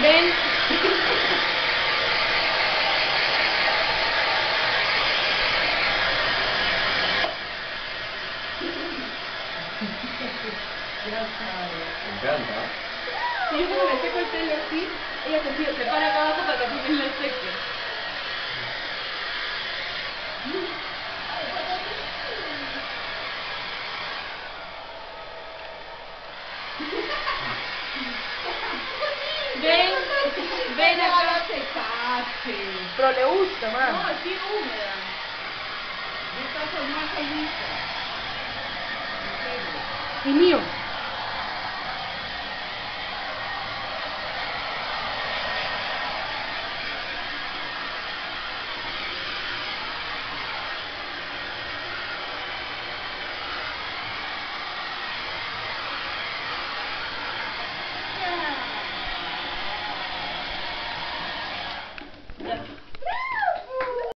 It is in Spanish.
Ven. Me encanta. Si yo cuando me seco el pelo así, ella se, se para acá abajo para que así me lo seque. vem vem na graça. Proleusta, mano? Não, aqui é uma. Vem eu fazer uma caída. Menino. Look.